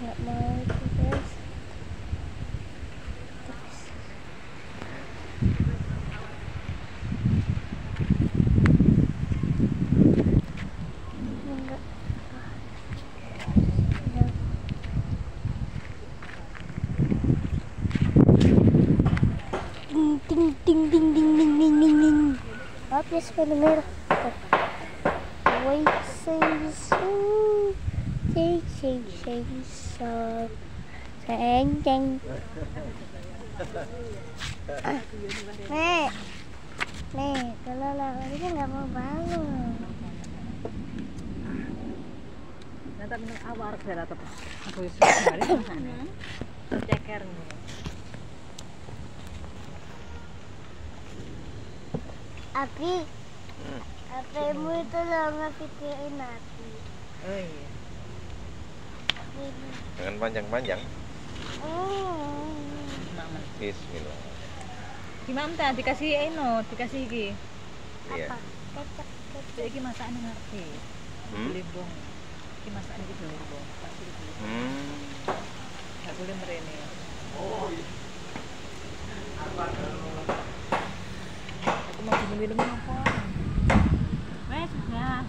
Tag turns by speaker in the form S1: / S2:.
S1: that my papers. Ding ding ding ding ding ding ding ding. Up the middle. Wait, say, sing sing sing song. Sing sing. Nek, nek, kalau ini nggak mau bangun.
S2: Nanti minum awar saya tetap aku kemarin. Ceker nih.
S1: Abi, HPmu itu lo ngevideoin Abi.
S2: Oh iya.
S3: Jangan panjang-panjang.
S2: Mama.
S3: Bismillah.
S2: Gimana teh dikasih eno, dikasih iki.
S3: Iya.
S1: Apa? Kecap, kecap.
S2: Iki masakan ngerti.
S3: Hmm?
S2: Belimbong. Iki masakan iki belimbong. Tak boleh.
S3: Hmm.
S2: Gak boleh merene. Aku mau minum minum apa? Wes, ya.